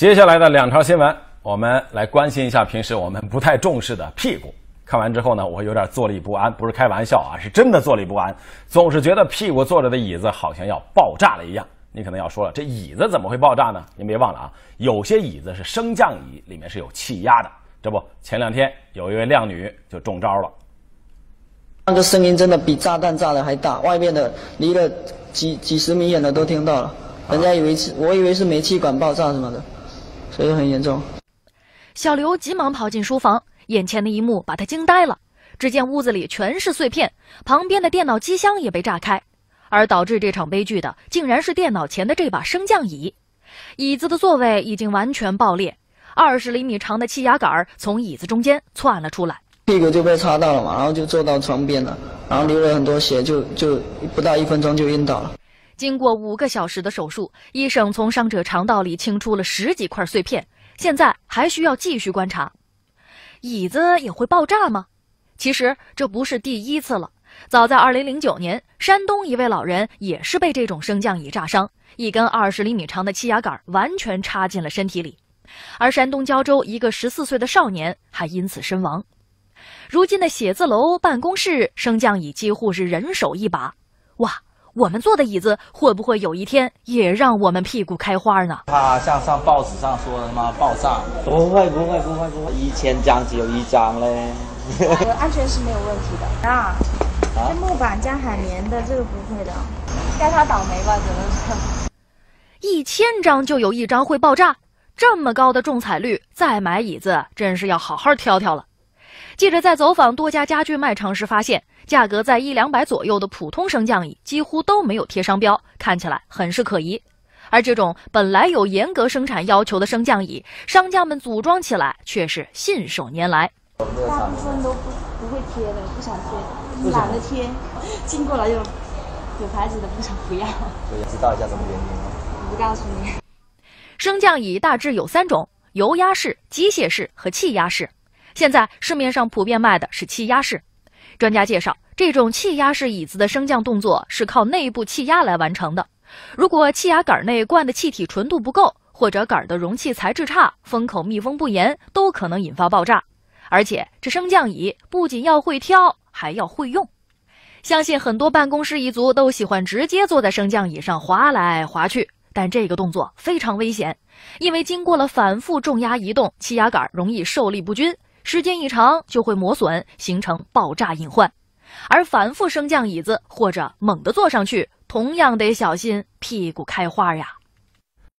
接下来的两条新闻，我们来关心一下平时我们不太重视的屁股。看完之后呢，我有点坐立不安，不是开玩笑啊，是真的坐立不安，总是觉得屁股坐着的椅子好像要爆炸了一样。你可能要说了，这椅子怎么会爆炸呢？您别忘了啊，有些椅子是升降椅，里面是有气压的。这不，前两天有一位靓女就中招了，那个声音真的比炸弹炸的还大，外面的离了几几十米远的都听到了，人家以为是，我以为是煤气管爆炸什么的。所以很严重。小刘急忙跑进书房，眼前的一幕把他惊呆了。只见屋子里全是碎片，旁边的电脑机箱也被炸开，而导致这场悲剧的，竟然是电脑前的这把升降椅。椅子的座位已经完全爆裂，二十厘米长的气压杆从椅子中间窜了出来，屁股就被擦到了嘛，然后就坐到床边了，然后流了很多血，就就不到一分钟就晕倒了。经过五个小时的手术，医生从伤者肠道里清出了十几块碎片，现在还需要继续观察。椅子也会爆炸吗？其实这不是第一次了。早在2009年，山东一位老人也是被这种升降椅炸伤，一根二十厘米长的气压杆完全插进了身体里，而山东胶州一个十四岁的少年还因此身亡。如今的写字楼、办公室升降椅几乎是人手一把，哇！我们坐的椅子会不会有一天也让我们屁股开花呢？怕像上报纸上说的什么爆炸？不会不会不会不会，一千张只有一张嘞。安全是没有问题的啊。这木板加海绵的，这个不会的。该他倒霉吧，只能是。一千张就有一张会爆炸，这么高的中彩率，再买椅子真是要好好挑挑了。记者在走访多家家具卖场时发现。价格在一两百左右的普通升降椅几乎都没有贴商标，看起来很是可疑。而这种本来有严格生产要求的升降椅，商家们组装起来却是信手拈来。大部分都不不会贴的，不想贴，懒得贴。进过来有有牌子的不想不要。知道一下什么原因吗？不告诉你。升降椅大致有三种：油压式、机械式和气压式。现在市面上普遍卖的是气压式。专家介绍，这种气压式椅子的升降动作是靠内部气压来完成的。如果气压杆内灌的气体纯度不够，或者杆的容器材质差、封口密封不严，都可能引发爆炸。而且，这升降椅不仅要会挑，还要会用。相信很多办公室一族都喜欢直接坐在升降椅上滑来滑去，但这个动作非常危险，因为经过了反复重压移动，气压杆容易受力不均。时间一长就会磨损，形成爆炸隐患，而反复升降椅子或者猛地坐上去，同样得小心屁股开花呀。